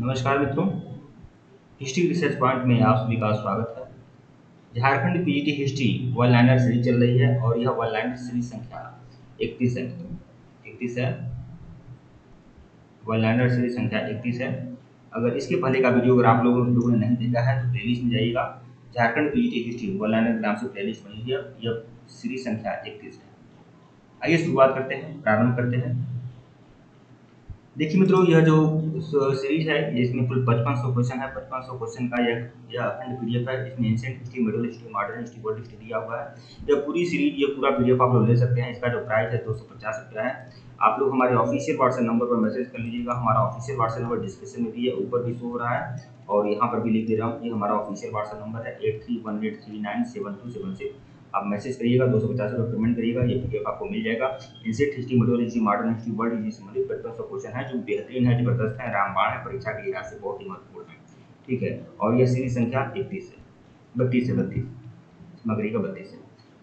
नमस्कार मित्रों। History research point में आप सभी का स्वागत है। Jharkhand PGT history one liner series चल रही है और यह वन लाइनर सीरीज़ संख्या इकतीस है मित्रों। इकतीस है। वन लाइनर सीरीज़ संख्या इकतीस है। अगर इसके पहले का वीडियो अगर आप लोगों लोगों ने नहीं देखा है तो प्लेलिस्ट में जाइएगा। Jharkhand PGT history one liner के नाम से प्लेलिस्ट बनी है यह सीरीज़ संख्या इकतीस है। आइए शुरुआत करते हैं, प्रारंभ करते हैं। देखिए मित्रों, यह जो सीरीज़ है इसमें कुल पचपन सौ क्वेश्चन है। पचपन सौ क्वेश्चन का यह यह अखंड पीडीएफ है। इसमें ancient history middle history modern history world history दिया हुआ है। यह पूरी सीरीज़ ये पूरा पीडीएफ आप लोग ले सकते हैं। इसका जो प्राइस है, दो सौ पचास रुपया है। आप लोग हमारे ऑफिशियल व्हाट्सएप नंबर पर मैसेज कर लीजिएगा। हमारा ऑफिशियल व्हाट्सएप नंबर डिस्क्रिप्शन में भी है, ऊपर भी शो हो रहा है। और यहाँ पर भी लिख दे रहा हूँ ये हमारा ऑफिशियल व्हाट्सएप नंबर है eight three one eight three nine seven two seven six आप मैसेज करिएगा, दो सौ पचास रुपये पेमेंट करिएगा, ये पीडीएफ आपको मिल जाएगा। INSAT history methodology modern history world history संबंधित पचपन सौ क्वेश्चन है जो बेहतरीन है ज़बरदस्त है, रामबाण है, परीक्षा के लिहाज से बहुत ही महत्वपूर्ण है। ठीक है? और यह सीरीज़ संख्या इकतीस है। बत्तीस है, बत्तीस। सामग्री का बत्तीस है।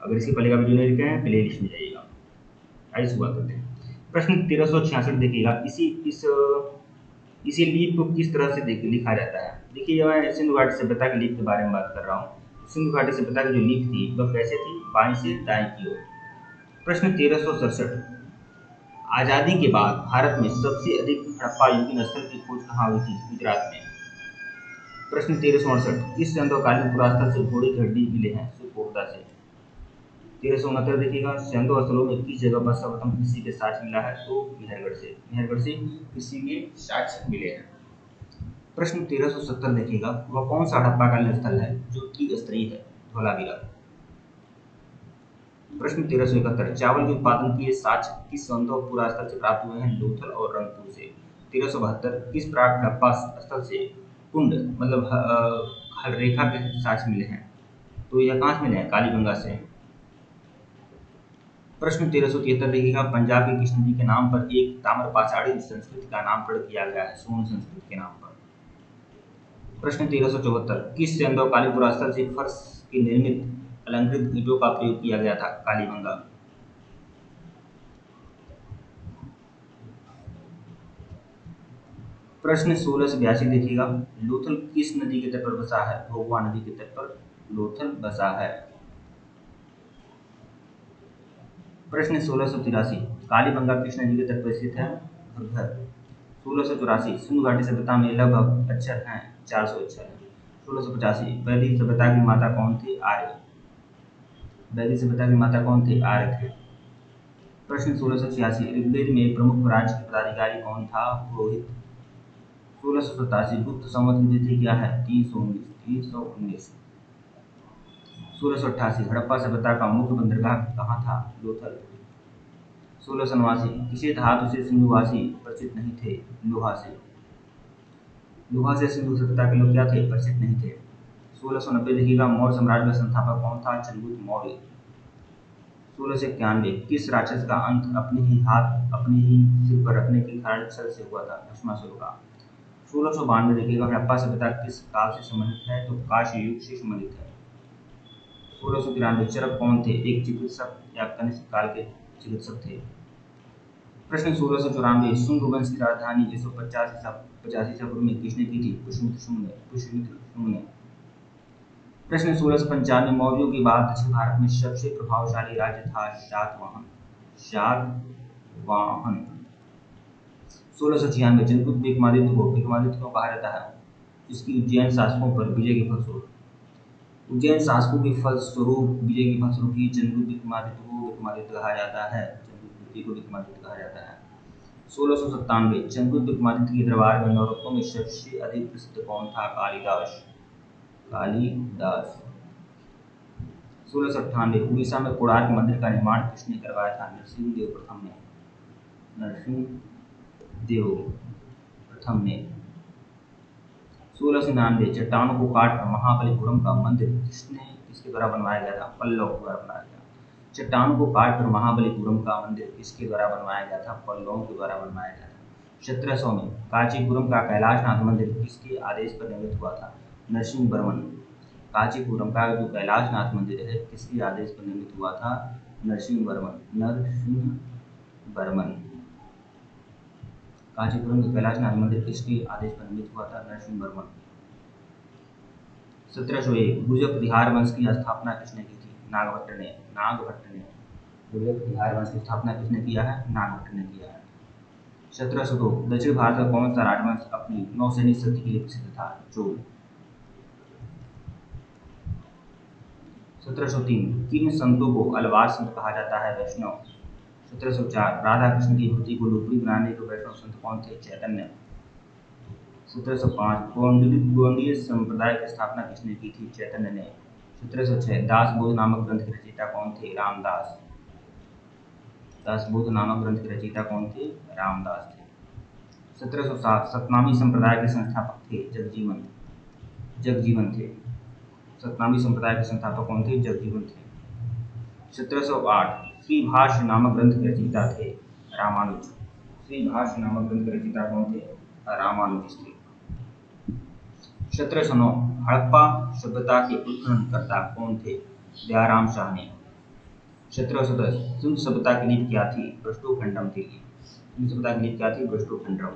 अगर इसके पहले का वीडियो नहीं देखे हैं प्ले लिस्ट में जाइएगा। आइए शुरुआत करते हैं। प्रश्न तेरह सौ छियासठ देखिएगा। इसी, इस, इसी लीप को किस तरह से लिखा जाता है? देखिए मैं सिंधु घाटी सभ्यता के लीप के बारे में बात कर रहा हूँ। सिंधु घाटी सभ्यता की जो लीप थी, वह कैसे थी? बाई से दाएँ की ओर। प्रश्न तेरह सौ सड़सठ। आज़ादी के बाद भारत में सबसे अधिक हड़प्पा युगीन स्थल की खोज कहाँ हुई थी? गुजरात में। प्रश्न तेरह सौ अड़सठ। किस चंद्रकालीन पुरास्थल से घोड़े की हड्डी मिले हैं सुपोखता से। तेरह सौ उनहत्तर देखिएगा सैंदो स्थलों में किस जगह पर सर्वप्रथम कृषि के साक्ष्य मिला है? तो मेहरगढ़ से। मेहरगढ़ से कृषि के साक्ष्य मिले हैं। प्रश्न तेरह सौ सत्तर देखिएगा वह कौन सा हड़प्पा का स्थल है जो कि स्तरीय है? धोलावीरा। प्रश्न तेरह सौ इकहत्तर, चावल के उत्पादन के साक्ष किस पुरा स्थल से प्राप्त हुए हैं लोथल और रंगपुर से। तेरह सौ बहत्तर, किस प्राक हड़प्पा स्थल से कुंड मतलब रेखा के साक्ष मिले हैं? तो यह कहाँ से मिले हैं? कालीगंगा से। प्रश्न तेरह सौ तिहत्तर देखिएगा पंजाब की किस नदी के नाम पर एक ताम्र पाषाणी संस्कृति का नाम प्रयोग किया गया है, सोन संस्कृति के नाम पर। प्रश्न तेरह सौ चौहत्तर, किस चंदो से फर्श की निर्मित अलंकृत ईटों का प्रयोग किया गया था? कालीबंगा प्रश्न सोलह से बयासी देखिएगा। लोथल किस नदी के तट पर बसा है? भोगवा नदी के तट पर लोथल बसा है। प्रश्न सोलह सौ तिरासी कालीबंगा किस नदी के तट पर स्थित है? सोलह सौ चौरासी सिंधु घाटी सभ्यता में लगभग अक्षर हैं, चार सौ छः सोलह सौ पचासी, वैदिक सभ्यता की माता कौन थी? आर्य। वैदिक सभ्यता की माता कौन थी? आर्य थे। प्रश्न सोलह सौ छियासी, ऋग्वेद में प्रमुख राज्य के पदाधिकारी कौन था? पुरोहित सोलह सौ सतासी गुप्त संवत की तिथि क्या है? तीन सौ उन्नीस, तीन सौ उन्नीस। सोलह सौ अट्ठासी, हड़प्पा सभ्यता का मुख्य बंदरगाह कहाँ था? लोथल। सोलह सौ नवासी किसी धातु से सिंधुवासी परिचित नहीं थे, लोहा से। लोहा से सिंधु सभ्यता के लोग क्या थे? परिचित नहीं थे। सोलह सौ नब्बे देखिएगा मौर्य साम्राज्य का संस्थापक कौन था? चंद्रगुप्त मौर्य। सोलह सौ इक्यानवे, किस राक्षस का अंत अपने ही हाथ, अपने ही सिर पर रखने के कारण छल से हुआ था? भस्मासुर का सोलह सौ बानवे देखिएगा हड़प्पा सभ्यता किस काल से संबंधित है? तो काश युग से संबंधित है। सोलह सौ तिरानवे, चरक कौन थे? एक चिकित्सक या कनिष्ठ काल के चिकित्सक थे प्रश्न सोलह सौ चौरानवे वंश की राजधानी एक सौ पचास पचास में किसने की थी? पुष्मित्र ने प्रश्न सोलह सौ पंचानवे, मौर्यों के बाद दक्षिण भारत में सबसे प्रभावशाली राज्य था शातवाहन शातवाहन सोलह सौ छियानवे चंद्रगुप्त विक्रमादित्य को विक्रमादित्य कहा जाता है। इसकी उज्जैन शासकों पर विजय के फलस्वरूप उज्जैन शासकों के फलस्वरूप विजय के फलस्वरूप ही चंद्रगुप्त विक्रमादित्य को विक्रमादित्य कहा जाता है। चंद्रगुप्त को विक्रमादित्य कहा जाता है। सोलह सौ सत्तानवे चंद्रगुप्त विक्रमादित्य के दरबार में नौरत्नों में सबसे अधिक प्रसिद्ध कौन था? कालिदास। कालिदास। सोलह सौ अट्ठानवे उड़ीसा में कोणार्क मंदिर का निर्माण किसने करवाया था? नरसिंह देव प्रथम ने। नरसिंह देव प्रथम ने। सोलह सौ निन्यानवे चट्टानों को काट कर महाबलीपुरम का मंदिर किसने किसके द्वारा बनवाया गया था, पल्लव द्वारा बनाया गया चट्टानों को काट कर महाबलीपुरम का मंदिर किसके द्वारा बनवाया गया था, पल्लवों के द्वारा बनवाया गया था। सत्रह सौ में कांचीपुरम का कैलाशनाथ मंदिर किसके आदेश पर निर्मित हुआ था, नरसिंह बर्मन। कांचीपुरम का जो कैलाशनाथ मंदिर है, किसके आदेश पर निर्मित हुआ था, नरसिंह बर्मन। नरसिंह बर्मन। कांचीपुरम के कैलाश नाथ मंदिर किसके आदेश पर निर्मित हुआ था नरसिंह वर्मन सत्रह सौ एक गुर्जर प्रतिहार वंश की स्थापना किसने की थी? नागभट्ट ने नागभट्ट ने। गुर्जर प्रतिहार वंश की स्थापना किसने किया है? नागभट्ट ने किया है। सत्रह सौ दो, दक्षिण भारत का कौन सा राजवंश अपनी नौसैनिक शक्ति के लिए प्रसिद्ध था? चोल सत्रह सौ तीन, किन संतों को अलवार संत कहा जाता है? वैष्णव। सत्रह सौ चार राधा कृष्ण की भक्ति को लोकप्रिय बनाने के वैष्णव संत कौन थे? चैतन्य। सत्रह सौ पाँच गोंडीय संप्रदाय की स्थापना किसने की थी? चैतन्य ने। सत्रह सौ छह, दास बोध नामक ग्रंथ के रचयिता कौन थे? रामदास। दासबोध नामक ग्रंथ के रचयिता कौन थे? रामदास थे। सत्रह सौ सात, सतनामी संप्रदाय के संस्थापक थे जगजीवन। जगजीवन थे। सतनामी संप्रदाय के संस्थापक कौन थे? जगजीवन थे। सत्रह सौ आठ श्रीभाष्य नामक ग्रंथ के रचयिता थे रामानुज। श्रीभाष्य नामक ग्रंथ के रचयिता कौन थे? रामानुज थे। सत्रह सौ नौ हड़प्पा सभ्यता के उत्खननकर्ता कौन थे? दयाराम शाह ने। सत्रह सौ दस सिंधु सभ्यता की नीति क्या थी? ब्रष्टो खंडम थी सिंधु सभ्यता की नीति क्या थी? ब्रष्टो खंडम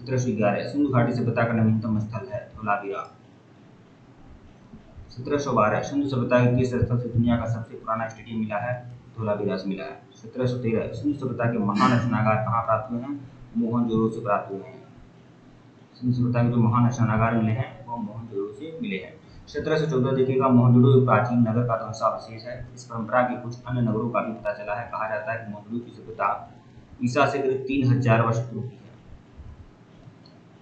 सत्रह सौ ग्यारह, सिंधु घाटी सभ्यता का नवीनतम स्थल है, धोलावीरा। सत्रह सौ बारह, सिंधु सभ्यता के किस स्थल से दुनिया का सबसे पुराना स्टेडियम मिला है? धोलावीरा से मिला है। सत्रह सौ तेरह सिंधु सभ्यता के महान रचनागार कहाँ प्राप्त हुए हैं? मोहनजोदड़ो से प्राप्त हुए हैं। सिंधु सभ्यता के जो महान रचनागार मिले हैं, वो मोहनजोदड़ो से मिले हैं। सत्रह सौ चौदह देखिएगा मोहनजोदड़ो एक प्राचीन नगर का ध्वंसावशेष है। इस परंपरा के कुछ अन्य नगरों का भी पता चला है। कहा जाता है कि मोहनजोदड़ो की सभ्यता ईसा से करीब तीन हज़ार वर्ष पूर्व की है।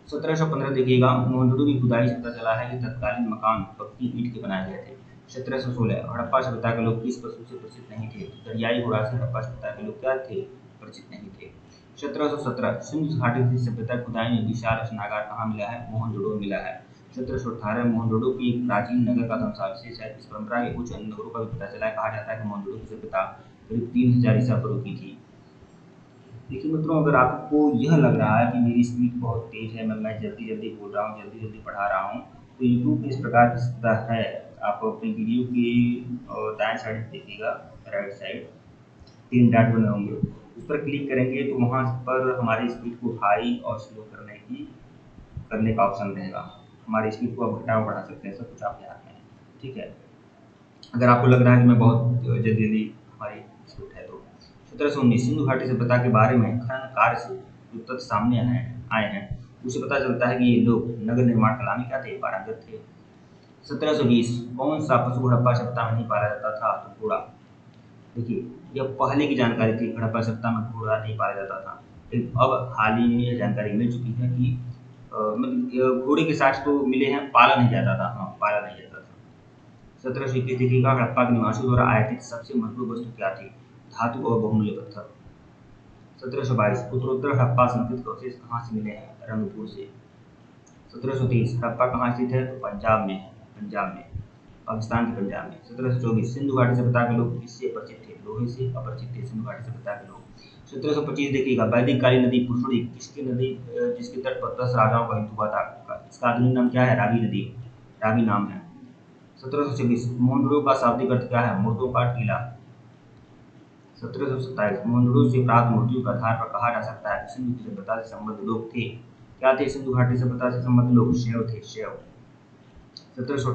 सत्रह सौ पंद्रह देखिएगा मोहनजोदड़ो की खुदाई से पता चला है कि तत्कालीन मकान पक्की ईट के बनाए गए थे। सत्रह सौ सोलह हड़प्पा सभ्यता के लोग किस पशु से परिचित नहीं थे। दरियाई घोड़ा से हड़प्पा सभ्यता के लोग क्या थे? परिचित नहीं थे। सत्रह सौ सत्रह, सिंधु घाटी सभ्यता खुदाई में विशाल स्नागार कहाँ मिला है? मोहनजोदड़ो मिला है। सत्रह सौ अठारह, मोहनजोड़ो की एक प्राचीन नगर का ध्वंसावशेष है इस परंपरा के कुछ अन्य नगरों का भी पता चला। है कहा जाता है कि मोहनजोड़ो की सभ्यता करीब तीन हज़ार ईसा पूर्व की थी। देखिए मित्रों, अगर आपको यह लग रहा है कि मेरी स्पीड बहुत तेज है, मैं मैं जल्दी जल्दी बोल रहा हूँ जल्दी जल्दी पढ़ा रहा हूँ तो यूट्यूब इस प्रकार की सुविधा है। आप अपनी वीडियो की दाएँ साइड देखिएगा राइट साइड तीन डाट बने होंगे। उस पर क्लिक करेंगे तो वहाँ पर हमारी स्पीड को हाई और स्लो करने की, करने का ऑप्शन रहेगा। हमारी स्पीड को आप घटा बढ़ा सकते हैं सब कुछ आप यहाँ हैं ठीक है? अगर आपको लग रहा है कि मैं बहुत जल्दी जल्दी हमारी स्पीड है तो सत्रह सौ उन्नीस सिंधु घाटी सभ्यता के बारे में, खनन कार्य से जो तथ्य सामने आए हैं आए हैं, उसे पता चलता है कि ये लोग नगर निर्माण कला में क्या थे पारंगत थे। सत्रह सौ बीस, कौन सा पशु हड़प्पा सभ्यता में नहीं पाला जाता था तो घोड़ा। देखिए यह पहले की जानकारी थी, हड़प्पा सभ्यता में घोड़ा नहीं पाया जाता था। अब हाल ही में यह जानकारी मिल चुकी है कि मतलब घोड़े के साथ तो मिले हैं, पाला नहीं जाता था हाँ पाला नहीं जाता था। सत्रह सौ इक्कीस देखिएगा हड़प्पा के निवासियों द्वारा आयातित सबसे महत्वपूर्ण वस्तु क्या थी? धातु और बहुमूल्य पत्थर। सत्रह सौ बाईस, उत्तरोत्तर हड़प्पा संस्कृत अवशेष कहाँ से मिले हैं? रंगपुर से। सत्रह सौ तीस, हड़प्पा कहाँ स्थित है? तो पंजाब में पंजाब में, पाकिस्तान के पंजाब में। सत्रह सौ चौबीस सिंधु घाटी सभ्यता के लोग किससे परिचित थे। लोहे से अपरिचित थे, सिंधु घाटी सभ्यता के लोग। सत्रह सौ पच्चीस देखिएगा वैदिक काली नदी पुष्पड़ी किसकी नदी जिसके तट पर दस राजाओं का युद्ध हुआ था इसका आधुनिक नाम क्या है? रावी नदी। रावी नाम है। सत्रह सौ छब्बीस मोहनजोड़ो का शाब्दिक अर्थ क्या है? मुर्दों का टीला सत्रह सौ सत्ताईस मोहनजोड़ो से प्राप्त मूर्तियों का आधार पर कहा जा सकता है। सिंधु की सभ्यता से संबद्ध लोग थे। क्या थे सिंधु घाटी सभ्यता से संबद्ध लोग? शैव थे शैव सत्रह सौ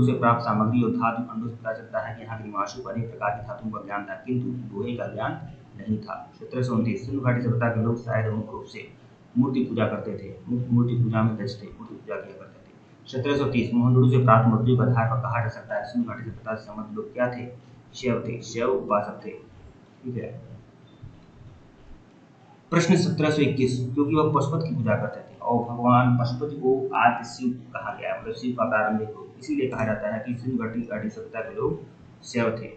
से प्राप्त सामग्री और धातु खंडों से पता चलता है कि यहाँ निवासियों को अनेक प्रकार की धातुओं का ज्ञान था, किंतु लोहे का ज्ञान नहीं था। सत्रह सौ उनतीस सिंधु घाटी सभ्यता के लोग शायद मुख्य रूप से मूर्ति पूजा करते थे मूर्ति पूजा में दक्ष थे, मूर्ति पूजा किया करते थे। सत्रह सौ तीस मोहनडू से प्राप्त मूर्तियों का आधार पर कहा जा सकता है, सिंधु घाटी सभ्यता से संबंध लोग क्या थे? शैव थे, शैव उपासक थे, ठीक है। प्रश्न सत्रह सौ इक्कीस क्योंकि वह पशुपति की पूजा करते थे। और भगवान पशुपति को आदि शिव कहा गया मतलब शिव का प्रारंभिक रूप। इसीलिए कहा जाता है कि सिंधु घाटी घाटी सभ्यता के लोग शैव थे।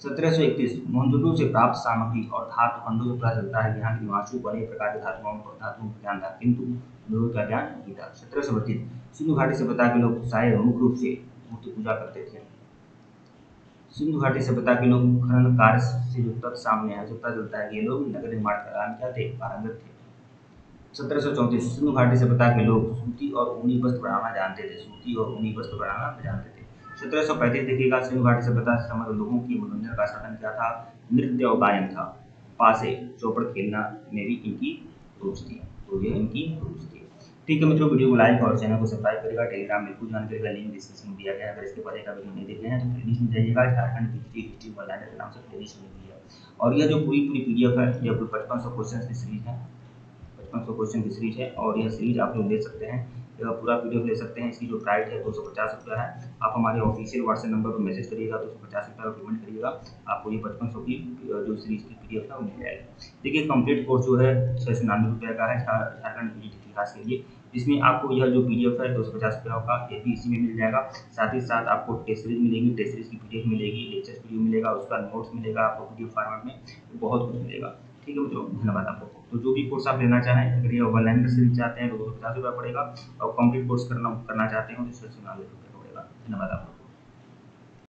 सत्रह सौ इकतीस मोहनजोदड़ो से प्राप्त सामग्री और धातु खंडों से पता चलता है यहाँ के निवासियों को अनेक प्रकार के धातुओं और धातुओं का ज्ञान था। किंतु लोगों का ज्ञान नहीं था। सत्रह सौ बत्तीस, सिंधु घाटी सभ्यता के लोग शायद मुख्य रूप से मूर्ति पूजा करते थे। सिंधु घाटी सभ्यता के लोग खनन कार्य से जो तथ्य सामने आया जो पता चलता है ये लोग नगर निर्माण का काम क्या थे? पारंगत थे। सत्रह सौ चौंतीस, सिंधु घाटी सभ्यता के लोग सूती और ऊनी वस्त्र बनाना जानते थे, सूती और ऊनी वस्त्र बनाना जानते थे। सत्रह सौ पैंतीस देखिएगा सिंधु घाटी सभ्यता से समग्र लोगों की मनोरंजन का साधन क्या था? नृत्य और गायन था। पासे चौपड़ खेलना में भी इनकी रुचि थी। तो ये इनकी प्रूफ थी। ठीक है मित्रों, वीडियो को लाइक और चैनल को सब्सक्राइब करेगा टेलीग्राम में कुछ जानकारी का लिंक डिस्क्रिप्शन में दिया गया अगर इसके पहले का वीडियो नहीं देखे हैं तो प्लेलिस्ट में जाइएगा झारखंड बिजली हिस्ट्री ऑनलाइन के नाम से प्लेलिस्ट में दिया और यह जो पूरी पूरी पीडीएफ है, यह पचपन सौ क्वेश्चन की सीरीज़ है। पचपन सौ क्वेश्चन की सीरीज़ है और यह सीरीज़ आप लोग ले सकते हैं। पूरा पीडीएफ ले सकते हैं। इसकी जो प्राइस है, दो सौ पचास रुपया है। आप हमारे ऑफिशियल व्हाट्सएप नंबर पर मैसेज करिएगा, दो सौ पचास रुपया पेमेंट करिएगा। आपको ये पचपन सौ की जो सीरीज़ की पीडीएफ है, वो मिल जाएगी। देखिए कंप्लीट कोर्स जो है छः सौ निन्यानवे रुपये का है। झारखंड इतिहास के लिए। जिसमें आपको यह जो पीडीएफ है, दो सौ पचास रुपया का ये भी इसी में मिल जाएगा। साथ ही साथ आपको टेस्ट सीरीज़ मिलेगी टेस्ट सीरीज़ की पीडीएफ मिलेगी लेक्चर वीडियो मिलेगा, उसका नोट्स मिलेगा आपको पीडीएफ फॉर्मेट में बहुत कुछ मिलेगा। ठीक है मित्रों, धन्यवाद आपको। तो जो भी कोर्स आप लेना चाहें, अगर ये ऑनलाइन का सीरीज़ चाहते हैं तो दो सौ पचास पड़ेगा। और कंप्लीट कोर्स करना करना चाहते हो तो छः सौ रुपये पड़ेगा। धन्यवाद आपको।